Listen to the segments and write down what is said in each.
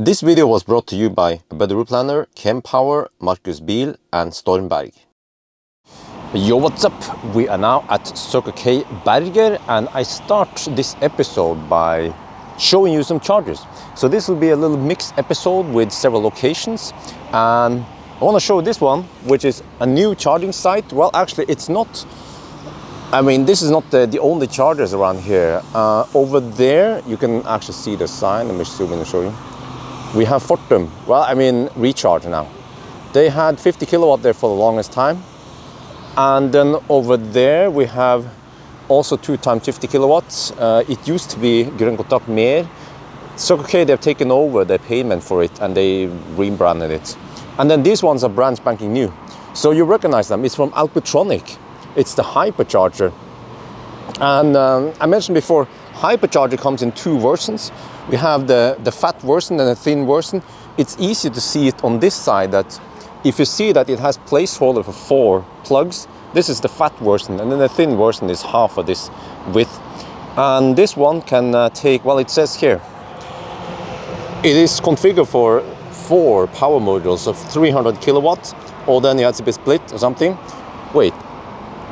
This video was brought to you by Better Planner, Kempower, Marcus Bil and Stormberg. Yo, what's up? We are now at Circle K Berger and I start this episode by showing you some chargers. So this will be a little mixed episode with several locations and I want to show this one which is a new charging site. Well actually it's not I mean, this is not the, the only chargers around here. Uh, over there, you can actually see the sign. Let me zoom in and show you. We have Fortum. Well, I mean, recharge now. They had 50 kilowatt there for the longest time. And then over there, we have also two times 50 kilowatts. Uh, it used to be Grønn Kontakt Mer. So, okay, they've taken over the payment for it and they rebranded it. And then these ones are brand spanking new. So you recognize them. It's from Alpitronic it's the hypercharger. And um, I mentioned before, hypercharger comes in two versions. We have the, the fat version and the thin version. It's easy to see it on this side that if you see that it has placeholder for four plugs, this is the fat version, and then the thin version is half of this width. And this one can uh, take, well, it says here, it is configured for four power modules of 300 kilowatts, or then it has to be split or something. Wait,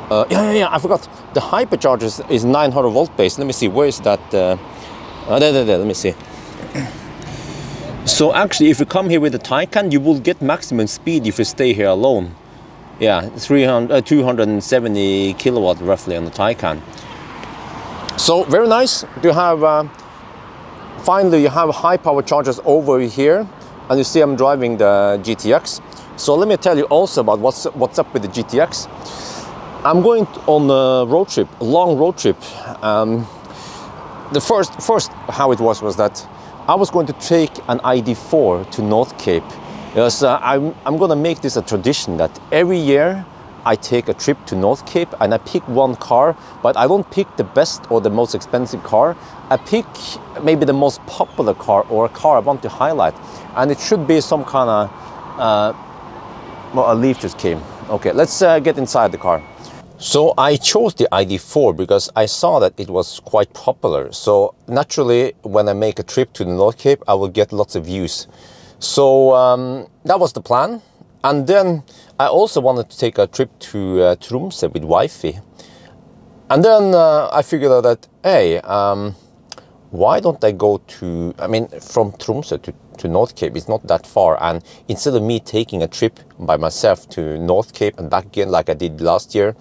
uh, yeah, yeah, yeah, I forgot. The hypercharger is, is 900 volt base. Let me see, where is that? Uh, uh, there, there, there, let me see. So actually, if you come here with the Taycan, you will get maximum speed if you stay here alone. Yeah, 300, uh, 270 kilowatt roughly on the Taycan. So very nice to have, uh, finally you have high power chargers over here. And you see I'm driving the GTX. So let me tell you also about what's, what's up with the GTX. I'm going on a road trip, a long road trip. Um, the first, first how it was was that I was going to take an ID4 to North Cape. Because uh, I'm, I'm going to make this a tradition that every year I take a trip to North Cape and I pick one car, but I don't pick the best or the most expensive car. I pick maybe the most popular car or a car I want to highlight. And it should be some kind of, uh, well, a leaf just came. Okay, let's uh, get inside the car. So I chose the ID4 because I saw that it was quite popular. So naturally, when I make a trip to the North Cape, I will get lots of views. So um, that was the plan. And then I also wanted to take a trip to uh, Tromsø with wifey. And then uh, I figured out that, hey, um, why don't I go to, I mean, from Tromsø to, to North Cape, it's not that far. And instead of me taking a trip by myself to North Cape and back again like I did last year,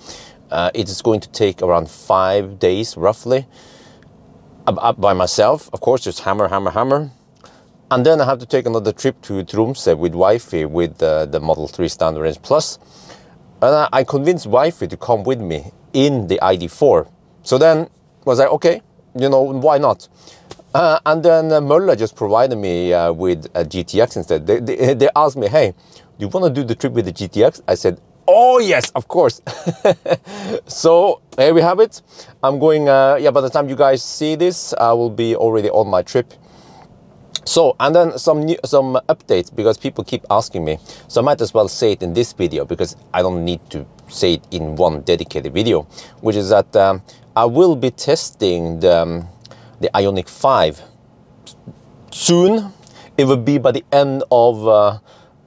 uh, it is going to take around five days roughly by myself. Of course, just hammer, hammer, hammer. And then I have to take another trip to Tromsø with wifey with uh, the Model 3 Standard Range Plus. And I, I convinced wifey to come with me in the ID4. So then was like, okay, you know, why not? Uh, and then uh, just provided me uh, with a GTX instead. They, they, they, asked me, hey, do you want to do the trip with the GTX? I said, oh yes, of course. so here we have it. I'm going, uh, yeah, by the time you guys see this, I will be already on my trip. So, and then some new, some updates because people keep asking me. So I might as well say it in this video because I don't need to say it in one dedicated video, which is that um, I will be testing the, um, the Ioniq 5 soon. It will be by the end of, uh,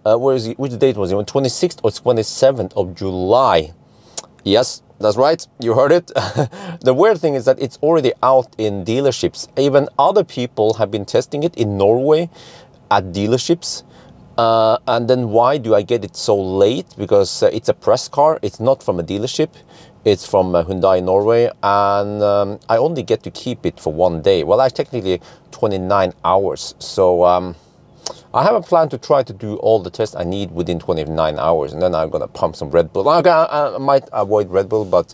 uh, where is it? Which date was it? 26th or 27th of July. Yes, that's right. You heard it. the weird thing is that it's already out in dealerships. Even other people have been testing it in Norway at dealerships. Uh, and then why do I get it so late? Because uh, it's a press car. It's not from a dealership. It's from uh, Hyundai Norway, and um, I only get to keep it for one day. Well, I technically 29 hours. So um, I have a plan to try to do all the tests I need within 29 hours, and then I'm gonna pump some Red Bull. I, I, I might avoid Red Bull, but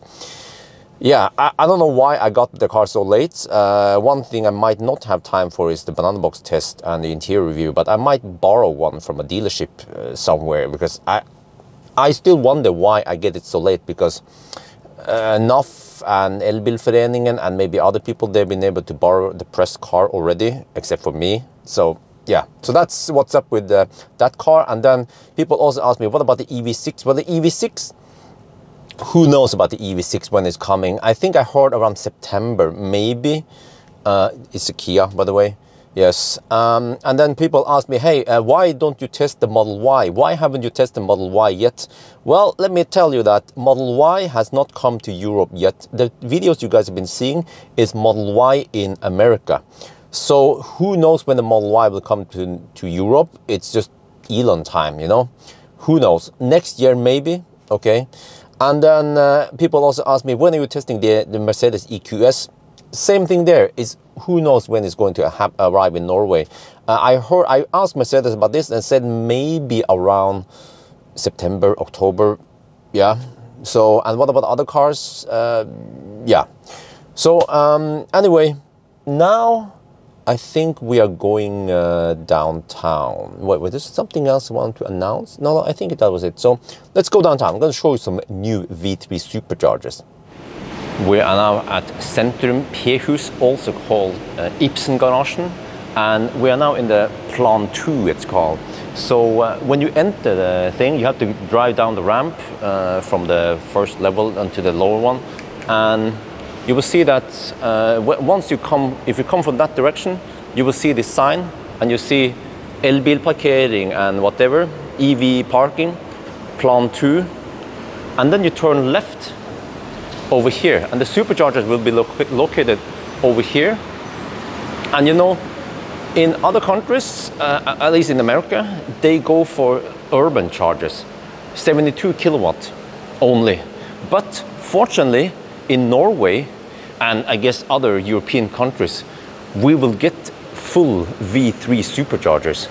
yeah, I, I, don't know why I got the car so late. Uh, one thing I might not have time for is the banana box test and the interior review, but I might borrow one from a dealership uh, somewhere because I, I still wonder why I get it so late because uh, NAF and Elbilforeningen and maybe other people, they've been able to borrow the press car already, except for me. So yeah, so that's what's up with uh, that car. And then people also ask me, what about the EV6? Well, the EV6, who knows about the EV6 when it's coming? I think I heard around September, maybe. Uh, it's a Kia, by the way. Yes, um, and then people ask me, hey, uh, why don't you test the Model Y? Why haven't you tested Model Y yet? Well, let me tell you that Model Y has not come to Europe yet. The videos you guys have been seeing is Model Y in America. So who knows when the Model Y will come to, to Europe? It's just Elon time, you know? Who knows? Next year, maybe, okay? And then uh, people also ask me, when are you testing the, the Mercedes EQS? Same thing there is who knows when it's going to arrive in Norway. Uh, I heard I asked Mercedes about this and said maybe around September, October. Yeah. So and what about other cars? Uh, yeah. So um, anyway, now I think we are going uh, downtown. Wait, wait, there's something else I want to announce? No, no, I think that was it. So let's go downtown. I'm going to show you some new V3 superchargers. We are now at Centrum P-hus, also called uh, Ibsen Garasjen, and we are now in the Plan 2, it's called. So uh, when you enter the thing, you have to drive down the ramp uh, from the first level onto the lower one, and you will see that uh, once you come, if you come from that direction, you will see this sign, and you see elbilparkering and whatever, EV parking, Plan 2, and then you turn left over here. And the superchargers will be lo located over here. And you know, in other countries, uh, at least in America, they go for urban chargers, 72 kilowatt only. But fortunately, in Norway, and I guess other European countries, we will get full V3 superchargers.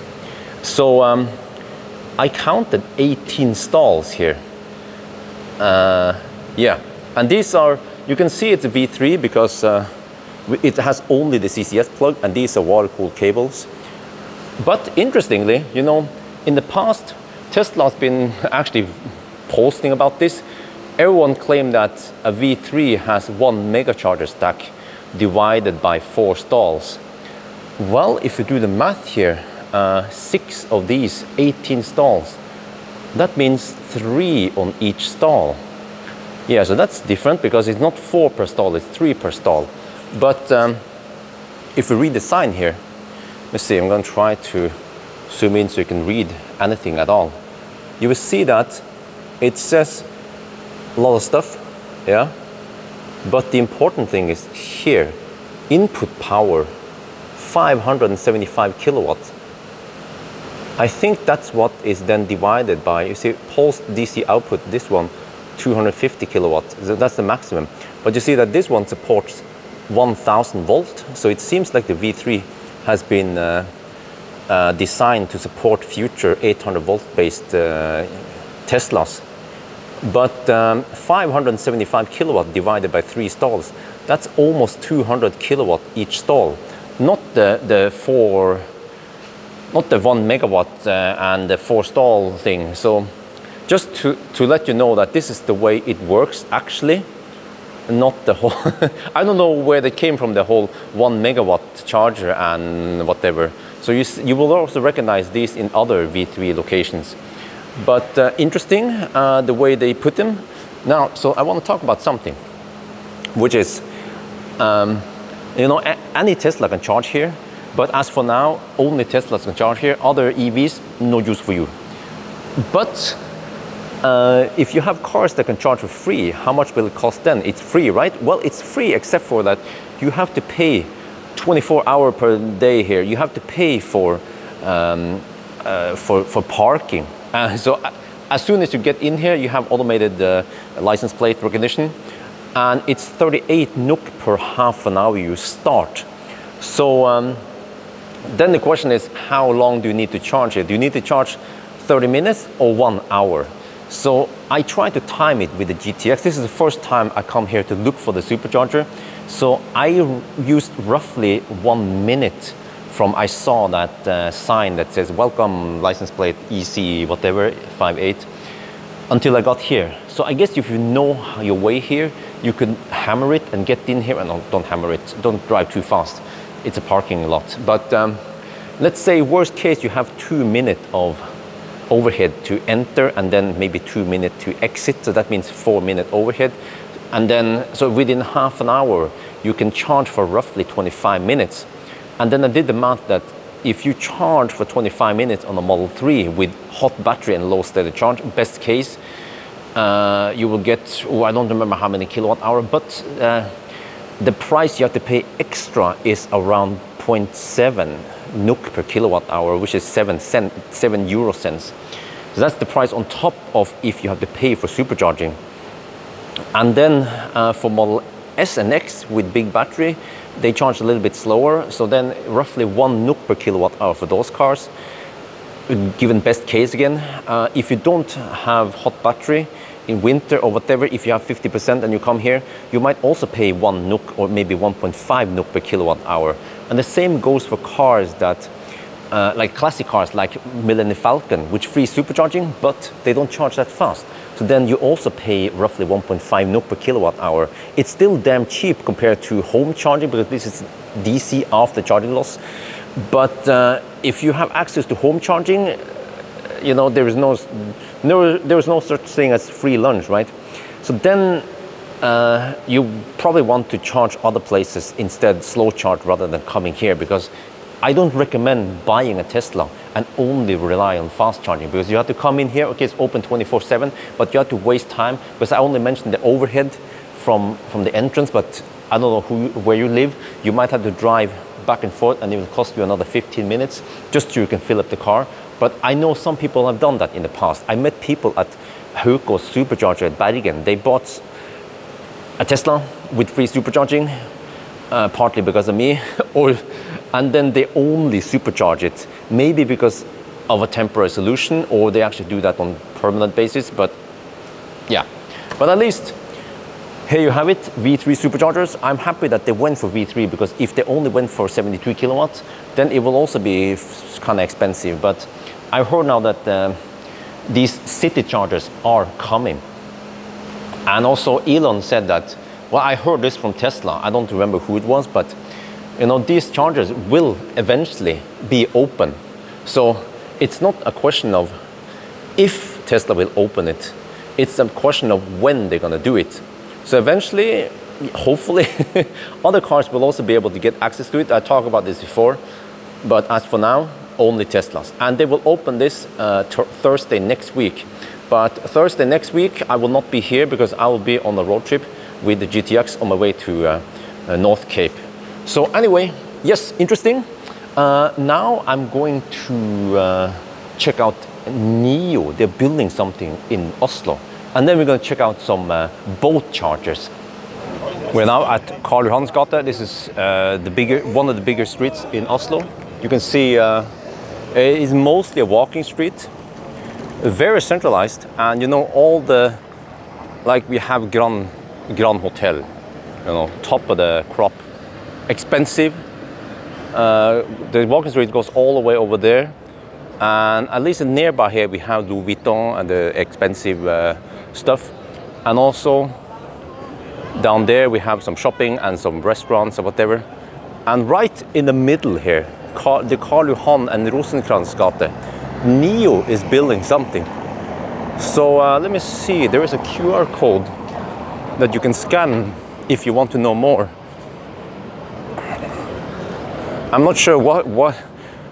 So um, I counted 18 stalls here. Uh, yeah, and these are, you can see it's a V3 because uh, it has only the CCS plug and these are water-cooled cables. But interestingly, you know, in the past, Tesla's been actually posting about this. Everyone claimed that a V3 has one megacharger stack divided by four stalls. Well, if you do the math here, uh, six of these 18 stalls, that means three on each stall. Yeah, so that's different because it's not four per stall, it's three per stall. But um, if we read the sign here, let's see, I'm going to try to zoom in so you can read anything at all. You will see that it says a lot of stuff, yeah? But the important thing is here, input power, 575 kilowatts. I think that's what is then divided by, you see, pulse DC output, this one, 250 kilowatts. That's the maximum. But you see that this one supports 1000 volt. So it seems like the V3 has been uh, uh, designed to support future 800 volt based uh, Teslas. But um, 575 kilowatt divided by three stalls, that's almost 200 kilowatt each stall. Not the, the four, not the one megawatt uh, and the four stall thing. So just to, to let you know that this is the way it works actually not the whole i don't know where they came from the whole one megawatt charger and whatever. So you, you will also recognize these in other v3 locations. But uh, interesting uh, the way they put them. Now so i want to talk about something which is um, you know any tesla can charge here but as for now only teslas can charge here. Other evs no use for you. But uh, if you have cars that can charge for free, how much will it cost then? It's free, right? Well, it's free except for that you have to pay 24 hour per day here. You have to pay for um, uh, for for parking. Uh, so uh, as soon as you get in here, you have automated uh, license plate recognition, and it's 38 NOK per half an hour you start. So um, then the question is, how long do you need to charge it? Do you need to charge 30 minutes or one hour? So I try to time it with the GTX. This is the first time I come here to look for the supercharger. So I used roughly one minute from I saw that uh, sign that says welcome license plate EC whatever 58 until I got here. So I guess if you know your way here, you can hammer it and get in here and no, don't hammer it. Don't drive too fast. It's a parking lot. But um, let's say worst case you have two minutes of overhead to enter and then maybe two minutes to exit. So that means four minute overhead. And then, so within half an hour, you can charge for roughly 25 minutes. And then I did the math that if you charge for 25 minutes on a Model 3 with hot battery and low steady charge, best case, uh, you will get, oh, I don't remember how many kilowatt hour, but uh, the price you have to pay extra is around 0.7 NOK per kilowatt hour, which is 7, cent, 7 euro cents. So that's the price on top of if you have to pay for supercharging. And then uh, for Model S and X with big battery, they charge a little bit slower. So then roughly one NOK per kilowatt hour for those cars. Given best case again, uh, if you don't have hot battery in winter or whatever, if you have 50% and you come here, you might also pay one NOK or maybe 1.5 NOK per kilowatt hour. And the same goes for cars that uh, like classic cars like Millennium Falcon, which free supercharging, but they don't charge that fast. So then you also pay roughly 1.5 NOK per kilowatt hour. It's still damn cheap compared to home charging because this is DC after charging loss. But uh, if you have access to home charging, you know there is no, no there is no such thing as free lunch, right? So then uh, you probably want to charge other places instead, slow charge rather than coming here because I don't recommend buying a Tesla and only rely on fast charging because you have to come in here, okay, it's open 24 7, but you have to waste time because I only mentioned the overhead from, from the entrance, but I don't know who, where you live. You might have to drive back and forth and it will cost you another 15 minutes just so you can fill up the car. But I know some people have done that in the past. I met people at Haugaas supercharger at Bergen. They bought a Tesla with free supercharging, uh, partly because of me, or and then they only supercharge it, maybe because of a temporary solution, or they actually do that on permanent basis. But yeah, but at least here you have it, V3 superchargers. I'm happy that they went for V3 because if they only went for 72 kilowatts, then it will also be kind of expensive. But I heard now that uh, these city chargers are coming. And also Elon said that, well, I heard this from Tesla. I don't remember who it was, but you know, these chargers will eventually be open. So it's not a question of if Tesla will open it, it's a question of when they're going to do it. So eventually, hopefully, other cars will also be able to get access to it. I talked about this before, but as for now, only Teslas. And they will open this uh, Thursday next week. But Thursday next week, I will not be here because I will be on a road trip with the GTX on my way to uh, uh, North Cape. So anyway, yes, interesting. Uh, now I'm going to uh, check out NIO. They're building something in Oslo. And then we're going to check out some uh, boat chargers. We're now at Karl Johans gate. This is the bigger, one of the bigger streets in Oslo. You can see it's mostly a walking street, very centralized. And you know, all the, like we have Grand, Grand Hotel, you know, top of the crop expensive. Uh, the walking street goes all the way over there. And at least nearby here, we have Louis Vuitton and the expensive uh, stuff. And also down there, we have some shopping and some restaurants or whatever. And right in the middle here, the Karl Johan and Rosenkrantz gate, NIO is building something. So uh, let me see, there is a QR code that you can scan if you want to know more. I'm not sure what, what,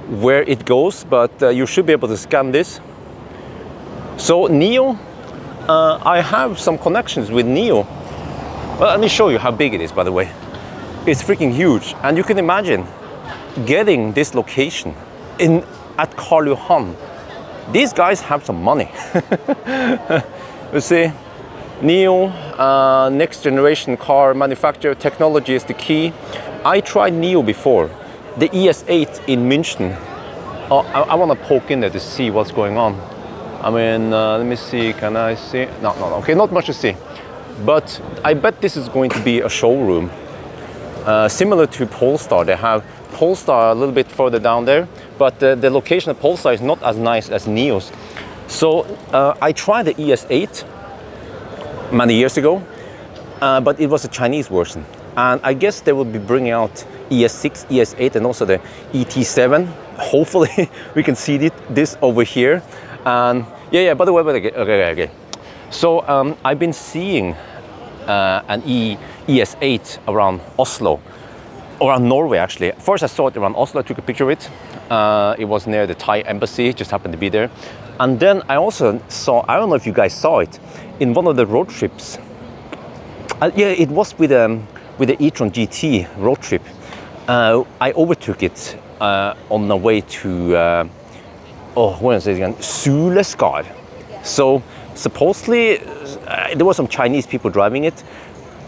where it goes, but uh, you should be able to scan this. So NIO, uh, I have some connections with NIO. Well, let me show you how big it is, by the way. It's freaking huge, and you can imagine getting this location in at Karl Johan. These guys have some money. you see, new uh, next generation car manufacturer, technology is the key. I tried NIO before the ES8 in München. Oh, I, I want to poke in there to see what's going on. I mean, uh, let me see, can I see? No, no, no, okay, not much to see. But I bet this is going to be a showroom. Uh, similar to Polestar, they have Polestar a little bit further down there, but uh, the location of Polestar is not as nice as NIO's. So uh, I tried the ES8 many years ago, uh, but it was a Chinese version. And I guess they will be bringing out ES6, ES8, and also the ET7. Hopefully, we can see this over here. And yeah, yeah. By the way, okay, okay, okay. So um, I've been seeing uh, an e, ES8 around Oslo around Norway actually. First I saw it around Oslo, I took a picture of it. Uh, it was near the Thai embassy, just happened to be there. And then I also saw, I don't know if you guys saw it, in one of the road trips. Uh, yeah, it was with, um, with the e-tron GT road trip. Uh, I overtook it uh, on the way to, uh, oh, what is it again? Suleskar. So supposedly uh, there were some Chinese people driving it.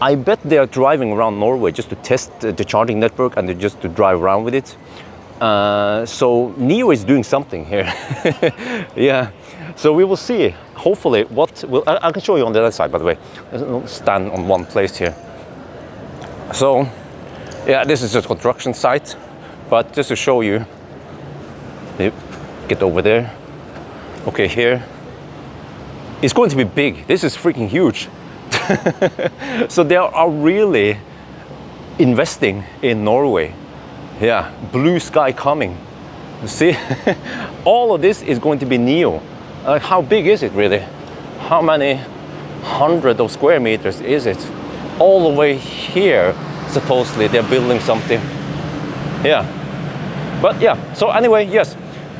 I bet they are driving around Norway just to test the charging network and just to drive around with it. Uh, so NIO is doing something here. yeah. So we will see. Hopefully, what will I, I, can show you on the other side. By the way, Let's stand on one place here. So, yeah, this is a construction site, but just to show you, get over there. Okay, here. It's going to be big. This is freaking huge. so they are really investing in Norway. Yeah, blue sky coming. You see, all of this is going to be. Uh, how big is it really? How many hundred of square meters is it? All the way here, supposedly they're building something. Yeah, but yeah. So anyway, yes.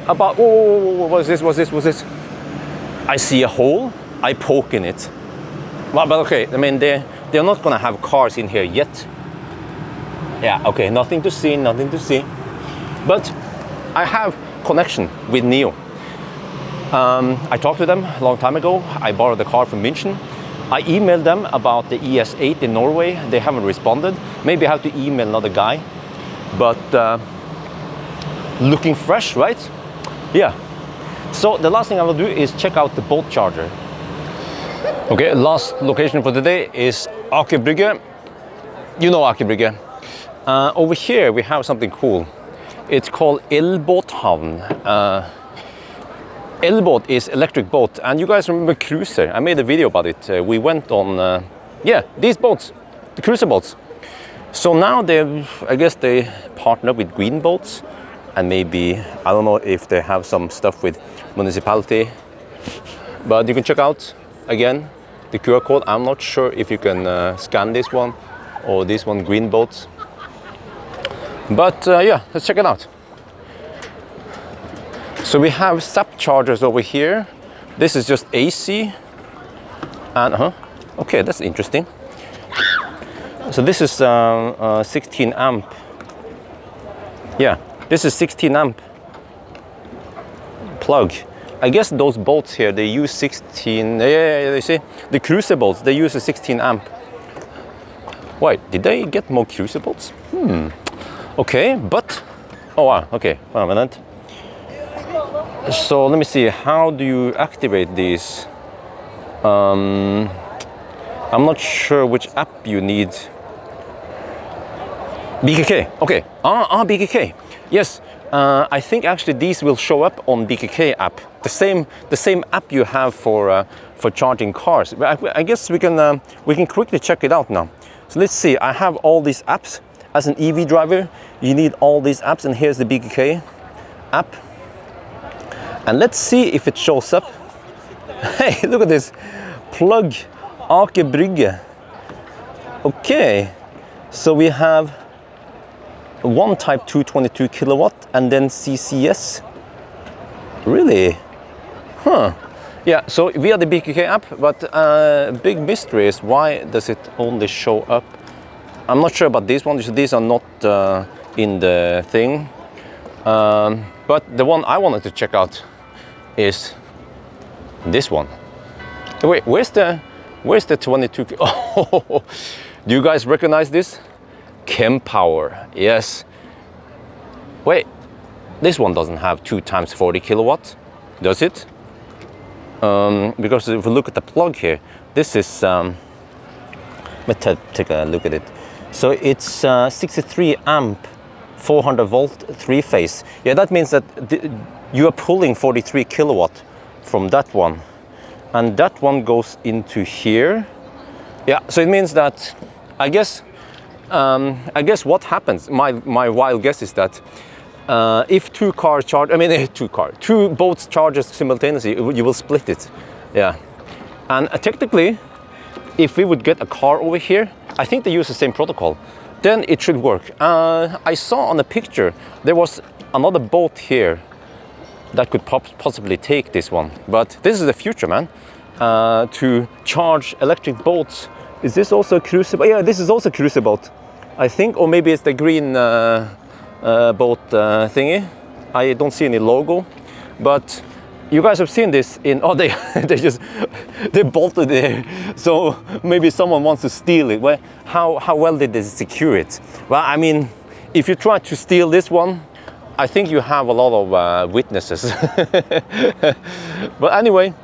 About oh, what is this? What's this? What's this? I see a hole. I poke in it. Well, but okay, I mean, they they're not gonna have cars in here yet. Yeah, okay, nothing to see, nothing to see. But I have connection with NIO. Um, I talked to them a long time ago. I borrowed the car from München. I emailed them about the ES8 in Norway. They haven't responded. Maybe I have to email another guy. But uh, looking fresh, right? Yeah. So the last thing I will do is check out the boat charger. Okay, last location for today is Akerbrygge. You know Akerbrygge. Uh, over here we have something cool. It's called Elbåthavn. Uh, Elbåt is electric boat, and you guys remember Cruiser? I made a video about it. Uh, we went on, uh, yeah, these boats, the cruiser boats. So now they, I guess they partner up with Green Boats, and maybe I don't know if they have some stuff with municipality, but you can check out again the QR code. I'm not sure if you can uh, scan this one or this one, green boats. But uh, yeah, let's check it out. So we have SAP chargers over here. This is just AC. And uh huh, okay, that's interesting. So this is um, uh, 16 amp. Yeah, this is 16 amp plug. I guess those boats here, they use 16, yeah, yeah, yeah, you see? The crucibles, they use a 16 amp. Wait, did they get more crucibles? Hmm, okay, but, oh wow, okay, wait a minute. So let me see, how do you activate these? Um, I'm not sure which app you need. BKK, okay, ah, ah, BKK, yes. Uh, I think actually these will show up on BKK app, the same the same app you have for uh, for charging cars. I, I guess we can uh, we can quickly check it out now. So let's see. I have all these apps. As an EV driver, you need all these apps, and here's the BKK app. And let's see if it shows up. Hey, look at this plug Aker Brygge. Okay, so we have one type 222 kilowatt and then CCS. Really? Huh. Yeah, so we are the BKK app, but uh, big mystery is why does it only show up? I'm not sure about these ones. These are not uh, in the thing. Um, but the one I wanted to check out is this one. Wait, where's the where's the 22? Oh, do you guys recognize this? Kempower, yes. Wait, this one doesn't have two times 40 kilowatts, does it? Um, because if we look at the plug here, this is, um, let's take a look at it. So it's uh, 63 amp, 400 volt, three phase. Yeah, that means that you are pulling 43 kilowatt from that one. And that one goes into here. Yeah, so it means that, I guess, um, I guess what happens, my, my wild guess is that uh, if two cars charge, I mean, two car, two boats charges simultaneously, you will split it. Yeah. And uh, technically, if we would get a car over here, I think they use the same protocol. then it should work. Uh, I saw on the picture there was another boat here that could possibly take this one, but this is the future, man. Uh, to charge electric boats. Is this also a crucible? Yeah, this is also a crucible boat, I think, or maybe it's the green uh, boat uh, thingy. I don't see any logo, but you guys have seen this in oh they they just they bolted there so maybe someone wants to steal it. Well how how well did they secure it? Well i mean if you try to steal this one i think you have a lot of uh, witnesses. But anyway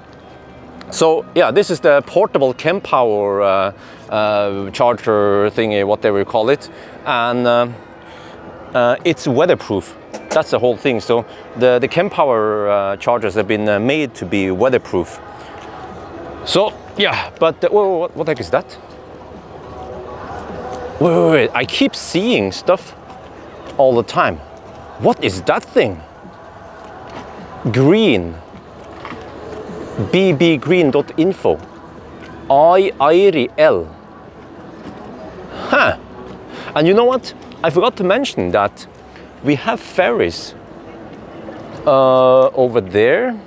so yeah this is the portable Kempower uh, uh, charger thingy whatever you call it. And um, uh, it's weatherproof that's the whole thing. So the, the Kempower uh, chargers have been uh, made to be weatherproof. So yeah, but uh, whoa, what, what the heck is that? Wait, wait, wait, I keep seeing stuff all the time. What is that thing? Green. bbgreen.info. I Airi L. Huh. And you know what? I forgot to mention that we have ferries uh, over there.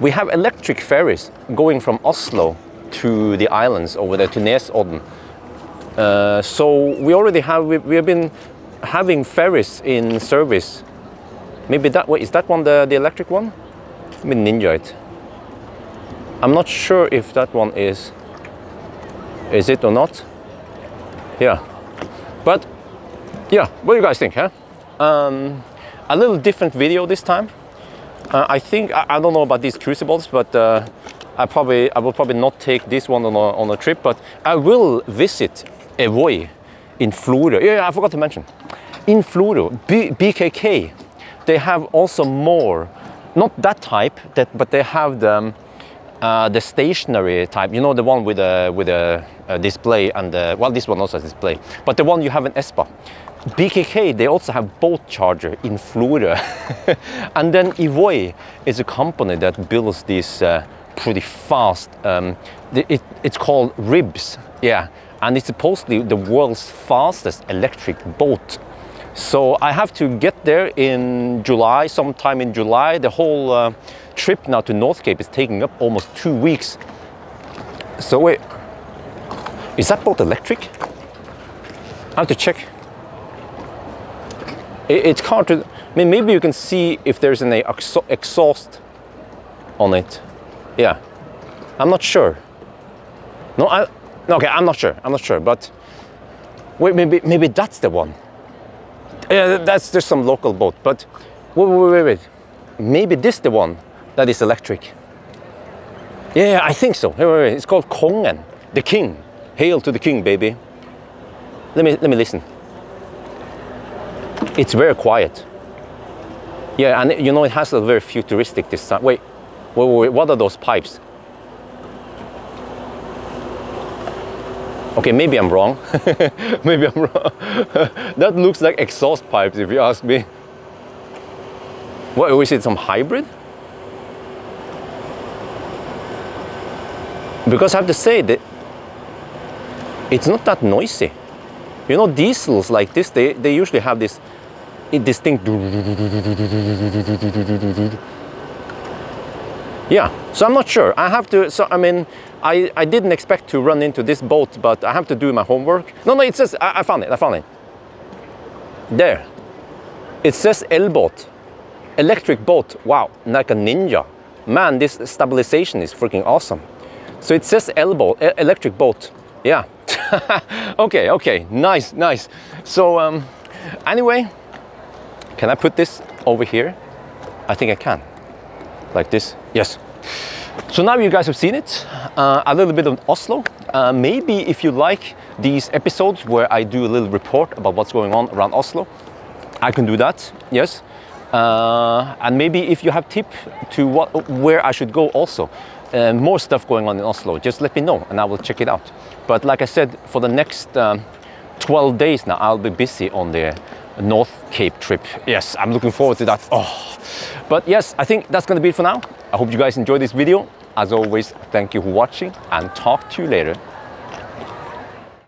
We have electric ferries going from Oslo to the islands over there to Nesodden. Uh, so we already have we, we, have been having ferries in service. Maybe that way is that one the, the electric one? Let me ninja it. I'm not sure if that one is is it or not. Yeah. But yeah, what do you guys think, huh? Um, a little different video this time. Uh, I think I, I, don't know about these crucibles, but uh, I probably I will probably not take this one on a, on a trip. But I will visit Evoy in Florø. Yeah, I forgot to mention. In Florø, B, BKK, they have also more, not that type, that but they have the um, uh, the stationary type. You know the one with a with a, a display and the, well, this one also has display, but the one you have in Espa. BKK, they also have boat charger in Florø. and then Evoy is a company that builds these uh, pretty fast, um, it, it's called RIBS, yeah. And it's supposedly the world's fastest electric boat. So I have to get there in July, sometime in July. The whole uh, trip now to North Cape is taking up almost two weeks. So wait, is that boat electric? I have to check it's hard to. I mean, maybe you can see if there's an exhaust on it. Yeah, I'm not sure. No, I. Okay, I'm not sure. I'm not sure, but wait, maybe maybe that's the one. Yeah, that's there's some local boat, but wait, wait, wait, wait. Maybe this the one that is electric. Yeah, I think so. Wait, wait, wait. It's called Kongen, the king. Hail to the king, baby. Let me let me listen it's very quiet. Yeah, and you know, it has a very futuristic design. Wait, wait, wait, what are those pipes? Okay, maybe I'm wrong. maybe I'm wrong. that looks like exhaust pipes if you ask me. What, is it some hybrid? Because I have to say that it's not that noisy. You know, diesels like this, they, they usually have this distinct. Yeah, so I'm not sure. I have to, so I mean, I, I didn't expect to run into this boat, but I have to do my homework. No, no, it says, I, I found it, I found it. There. It says L-boat. Electric boat. Wow, like a ninja. Man, this stabilization is freaking awesome. So it says L-boat, electric boat. Yeah. okay, okay, nice, nice. So um, anyway, can I put this over here? I think I can. Like this. Yes. So now you guys have seen it, uh, a little bit of Oslo. Uh, maybe if you like these episodes where I do a little report about what's going on around Oslo, I can do that, yes. Uh, and maybe if you have tip to what, where I should go also, uh, more stuff going on in Oslo, just let me know and I will check it out. But like I said, for the next um, 12 days now, I'll be busy on the North Cape trip. Yes, I'm looking forward to that. Oh, but yes, I think that's gonna be it for now. I hope you guys enjoyed this video. As always, thank you for watching and talk to you later.